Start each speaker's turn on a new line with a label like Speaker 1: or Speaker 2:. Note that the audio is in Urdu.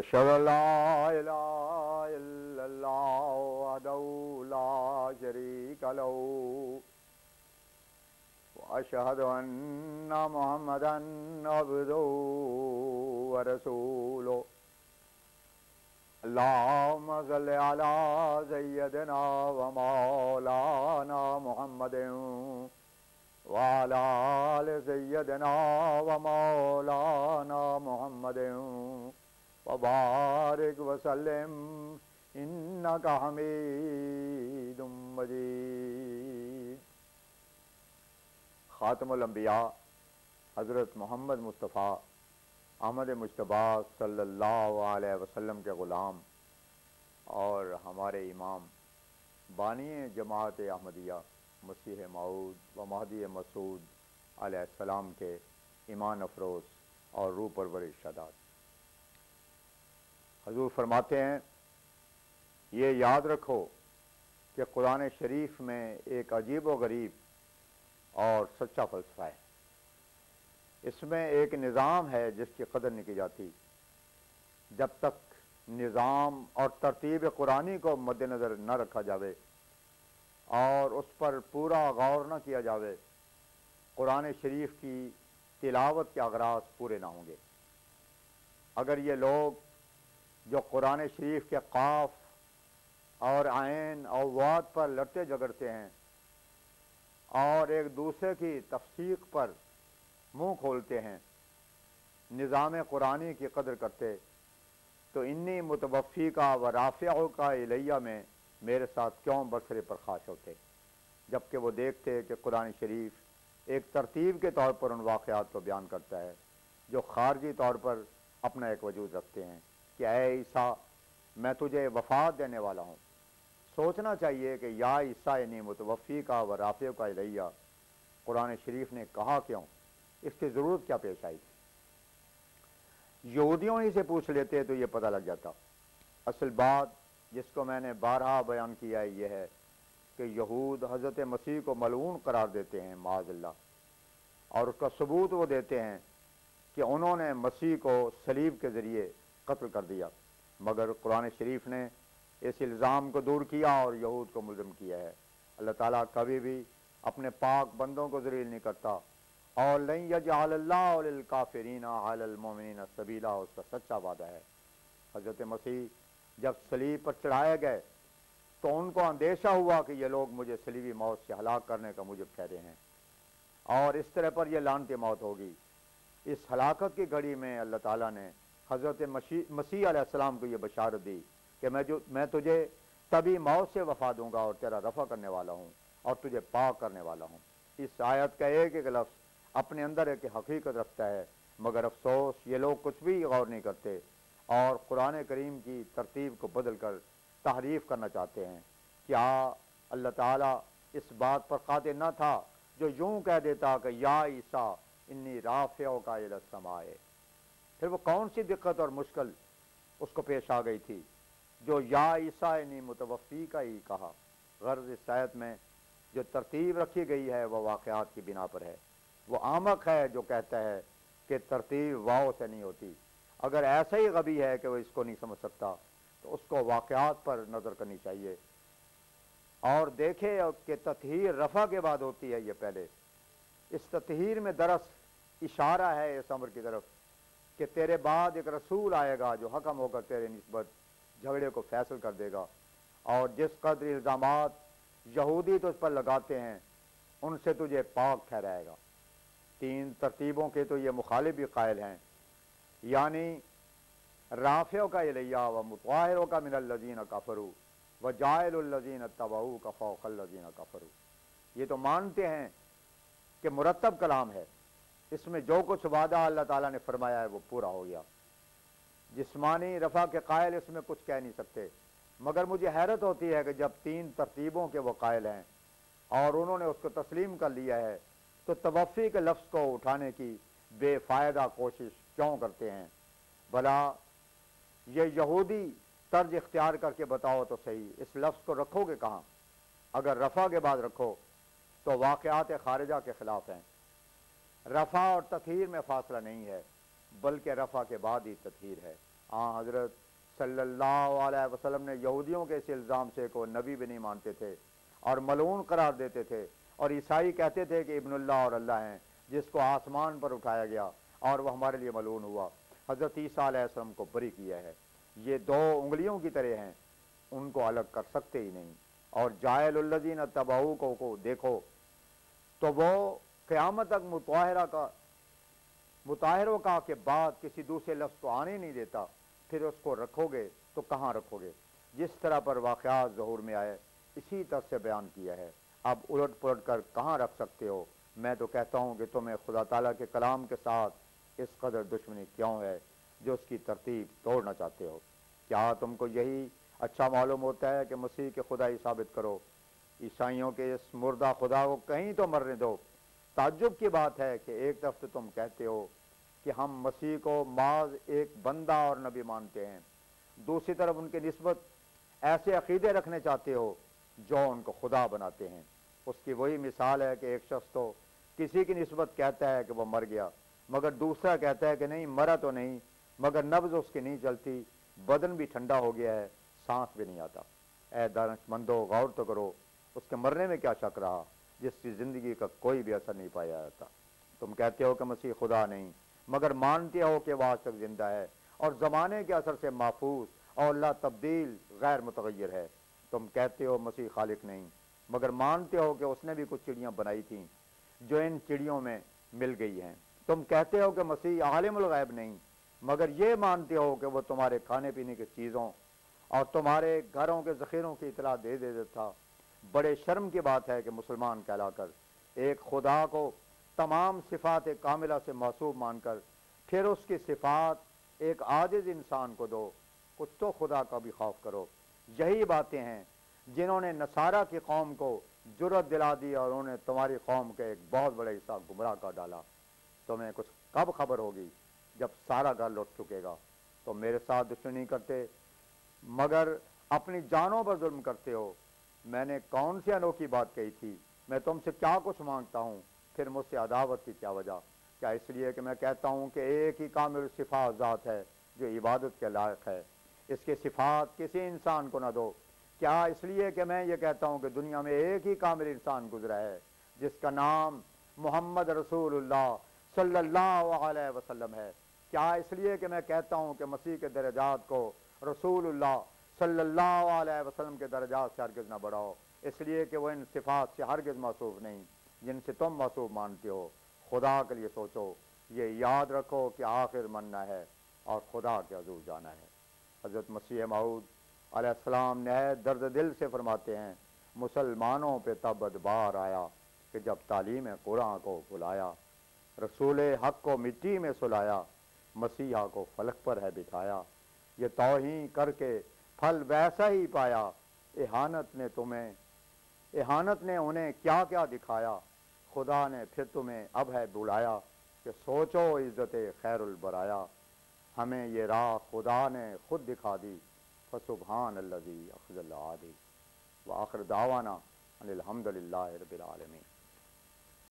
Speaker 1: أشهد أن لا إله إلا الله وحده لا شريك له وأشهد أن محمدا عبده ورسوله. اللهم صل على سيدنا ومولانا محمد وعلى آل سيدنا ومولانا محمد وبارك وسلم إنك حميد مجيد. خاتم الانبیاء حضرت محمد مصطفیٰ احمد مشتبہ صلی اللہ علیہ وسلم کے غلام اور ہمارے امام بانی جماعت احمدیہ مسیح معود و مہدی مسعود علیہ السلام کے ایمان افروز اور روح پرور ارشادات حضور فرماتے ہیں، یہ یاد رکھو کہ قرآن شریف میں ایک عجیب و غریب اور سچا فلسفہ ہے۔ اس میں ایک نظام ہے جس کی قدر نہیں کی جاتی۔ جب تک نظام اور ترتیب قرآنی کو مد نظر نہ رکھا جاوے اور اس پر پورا غور نہ کیا جاوے، قرآن شریف کی تلاوت کے اغراض پورے نہ ہوں گے۔ اگر یہ لوگ جو قرآن شریف کے قاف اور آئین اور واد پر لڑتے جگڑتے ہیں اور ایک دوسرے کی تفسیق پر منہ کھولتے ہیں، نظام قرآنی کی قدر کرتے، تو انی متوفی کا و رافع کا الیہ میں میرے ساتھ کیوں بسرے پر خاص ہوتے؟ جبکہ وہ دیکھتے کہ قرآن شریف ایک ترتیب کے طور پر ان واقعات کو بیان کرتا ہے، جو خارجی طور پر اپنا ایک وجود رکھتے ہیں۔ کہ اے عیسیٰ، میں تجھے وفات دینے والا ہوں۔ سوچنا چاہیے کہ یا عیسیٰ انی متوفی کا و رافع کا الیہ قرآن شریف نے کہا کیوں؟ اس کی ضرورت کیا پیش آئی؟ تھی یہودیوں ہی سے پوچھ لیتے تو یہ پتہ لگ جاتا۔ اصل بات جس کو میں نے بارہا بیان کیا ہے، یہ ہے کہ یہود حضرت مسیح کو ملعون قرار دیتے ہیں، معاذ اللہ۔ اور اس کا ثبوت وہ دیتے ہیں کہ انہوں نے مسیح کو سلیب کے ذریعے قتل کر دیا۔ مگر قرآن شریف نے اس الزام کو دور کیا اور یہود کو ملزم کیا ہے۔ اللہ تعالیٰ کبھی بھی اپنے پاک بندوں کو ذلیل نہیں کرتا۔ اور لن یجعل اللہ للکافرین علی المومنین سبیلا، اس کا سچا وعدہ ہے۔ حضرت مسیح جب سلیب پر چڑھائے گئے تو ان کو اندیشہ ہوا کہ یہ لوگ مجھے سلیبی موت سے ہلاک کرنے کا مجھے ٹھہرے ہیں۔ اور اس طرح پر یہ لانتی موت ہوگی۔ اس ہلاکت کی گھڑی میں اللہ تعالیٰ نے حضرت مسیح علیہ السلام کو یہ بشارت دی کہ میں جو، میں تجھے تبھی موت سے وفا دوں گا اور تیرا رفع کرنے والا ہوں اور تجھے پاک کرنے والا ہوں۔ اس آیت کا ایک ایک لفظ اپنے اندر ایک حقیقت رکھتا ہے، مگر افسوس، یہ لوگ کچھ بھی غور نہیں کرتے اور قرآن کریم کی ترتیب کو بدل کر تحریف کرنا چاہتے ہیں۔ کیا اللہ تعالیٰ اس بات پر قاطع نہ تھا جو یوں کہہ دیتا کہ یا عیسیٰ، انی رافع کا سمائے پھر وہ کون سی دقت اور مشکل اس کو پیش آ گئی تھی جو یا عیسیٰ انی متوفی کا ہی کہا۔ غرض اس میں جو ترتیب رکھی گئی ہے وہ واقعات کی بنا پر ہے۔ وہ آمک ہے جو کہتا ہے کہ ترتیب واؤ سے نہیں ہوتی۔ اگر ایسا ہی غبی ہے کہ وہ اس کو نہیں سمجھ سکتا، تو اس کو واقعات پر نظر کرنی چاہیے۔ اور دیکھے کہ تطہیر رفع کے بعد ہوتی ہے یہ پہلے۔ اس تطہیر میں درس اشارہ ہے اس عمر کی طرف۔ کہ تیرے بعد ایک رسول آئے گا جو حکم ہو کر تیرے نسبت جھگڑے کو فیصل کر دے گا۔ اور جس قدر الزامات یہودی تو اس پر لگاتے ہیں، ان سے تجھے پاک ٹھہرائے گا۔ تین ترتیبوں کے تو یہ مخالف بھی قائل ہیں۔ یعنی رافع کا الیہ و متواہروں کا من الزین کافرو و جائل الزین طبعو کا فوق الزین کافرو یہ تو مانتے ہیں کہ مرتب کلام ہے۔ اس میں جو کچھ وعدہ اللہ تعالیٰ نے فرمایا ہے وہ پورا ہو گیا۔ جسمانی رفع کے قائل اس میں کچھ کہہ نہیں سکتے۔ مگر مجھے حیرت ہوتی ہے کہ جب تین ترتیبوں کے وہ قائل ہیں اور انہوں نے اس کو تسلیم کر لیا ہے، تو توفی کے لفظ کو اٹھانے کی بے فائدہ کوشش کیوں کرتے ہیں؟ بھلا یہ یہودی طرز اختیار کر کے بتاؤ تو صحیح، اس لفظ کو رکھو گے کہاں؟ اگر رفع کے بعد رکھو تو واقعات خارجہ کے خلاف ہیں۔ رفع اور تطہیر میں فاصلہ نہیں ہے، بلکہ رفع کے بعد ہی تطہیر ہے۔ ہاں حضرت صلی اللہ علیہ وسلم نے یہودیوں کے اس الزام سے کو نبی بھی نہیں مانتے تھے اور ملون قرار دیتے تھے۔ اور عیسائی کہتے تھے کہ ابن اللہ اور اللہ ہیں، جس کو آسمان پر اٹھایا گیا اور وہ ہمارے لیے ملون ہوا۔ حضرت عیسیٰ علیہ السلام کو بری کیا ہے۔ یہ دو انگلیوں کی طرح ہیں، ان کو الگ کر سکتے ہی نہیں۔ اور جائل الدین تباؤ کو کو دیکھو تو وہ قیامت تک متحرہ کا متحروں کا کے بعد کسی دوسرے لفظ کو آنے نہیں دیتا، پھر اس کو رکھو گے تو کہاں رکھو گے جس طرح پر واقعات ظہور میں آئے، اسی طرح سے بیان کیا ہے۔ اب الٹ پلٹ کر کہاں رکھ سکتے ہو؟ میں تو کہتا ہوں کہ تمہیں خدا تعالیٰ کے کلام کے ساتھ اس قدر دشمنی کیوں ہے جو اس کی ترتیب توڑنا چاہتے ہو؟ کیا تم کو یہی اچھا معلوم ہوتا ہے کہ مسیح کے خدائی ثابت کرو؟ عیسائیوں کے اس مردہ خدا کو کہیں تو مرنے دو۔ تعجب کی بات ہے کہ ایک دفعہ تم کہتے ہو کہ ہم مسیح کو معاذ ایک بندہ اور نبی مانتے ہیں۔ دوسری طرف ان کی نسبت ایسے عقیدے رکھنے چاہتے ہو جو ان کو خدا بناتے ہیں۔ اس کی وہی مثال ہے کہ ایک شخص تو کسی کی نسبت کہتا ہے کہ وہ مر گیا، مگر دوسرا کہتا ہے کہ نہیں، مرا تو نہیں، مگر نبز اس کی نہیں چلتی، بدن بھی ٹھنڈا ہو گیا ہے، سانس بھی نہیں آتا۔ اے دانش مندو غور تو کرو، اس کے مرنے میں کیا شک رہا؟ جس کی زندگی کا کوئی بھی اثر نہیں پایا جاتا۔ تم کہتے ہو کہ مسیح خدا نہیں، مگر مانتے ہو کہ وہ آج تک زندہ ہے اور زمانے کے اثر سے محفوظ اور اللہ تبدیل، غیر متغیر ہے۔ تم کہتے ہو مسیح خالق نہیں، مگر مانتے ہو کہ اس نے بھی کچھ چڑیاں بنائی تھیں جو ان چڑیوں میں مل گئی ہیں۔ تم کہتے ہو کہ مسیح عالم الغیب نہیں، مگر یہ مانتے ہو کہ وہ تمہارے کھانے پینے کی چیزوں اور تمہارے گھروں کے ذخیروں کی اطلاع دے دے دیتا بڑے شرم کی بات ہے کہ مسلمان کہلا کر ایک خدا کو تمام صفات کاملہ سے محسوب مان کر پھر اس کی صفات ایک عاجز انسان کو دو، کچھ تو خدا کا بھی خوف کرو۔ یہی باتیں ہیں جنہوں نے نصارہ کی قوم کو جرت دلا دی اور انہوں نے تمہاری قوم کے ایک بہت بڑے حصہ گمراہ کر ڈالا۔ تمہیں کچھ کب خبر ہوگی جب سارا گھر لوٹ چکے گا؟ تو میرے ساتھ دشمنی کرتے، مگر اپنی جانوں پر ظلم کرتے ہو۔ میں نے کون سی انوکھی بات کہی تھی؟ میں تم سے کیا کچھ مانگتا ہوں؟ پھر مجھ سے عداوت کی کیا وجہ؟ کیا اس لیے کہ میں کہتا ہوں کہ ایک ہی کامل صفات ذات ہے جو عبادت کے لائق ہے؟ اس کے صفات کسی انسان کو نہ دو۔ کیا اس لیے کہ میں یہ کہتا ہوں کہ دنیا میں ایک ہی کامل انسان گزرا ہے، جس کا نام محمد رسول اللہ صلی اللہ علیہ وسلم ہے؟ کیا اس لیے کہ میں کہتا ہوں کہ مسیح کے درجات کو رسول اللہ صلی اللہ علیہ وسلم کے درجات سے ہرگز نہ بڑھاؤ۔ اس لیے کہ وہ ان صفات سے ہرگز محسوب نہیں، جن سے تم محسوب مانتے ہو۔ خدا کے لیے سوچو، یہ یاد رکھو کہ آخر مننا ہے اور خدا کے حضور جانا ہے۔ حضرت مسیح معود علیہ السلام نے درد دل سے فرماتے ہیں، مسلمانوں پہ تب ادبار آیا کہ جب تعلیم قرآن کو بلایا، رسول حق کو مٹی میں سلایا، مسیحا کو فلک پر ہے بٹھایا۔ یہ توہین کر کے پھل ویسا ہی پایا، احانت نے تمہیں، احانت نے انہیں کیا کیا دکھایا؟ خدا نے پھر تمہیں اب ہے بلایا کہ سوچو عزت خیر البرایا۔ ہمیں یہ راہ خدا نے خود دکھا دی۔ فسبحان اللہ اخذ اللہ عادی وآخر دعوانا الحمد للہ رب العالمین۔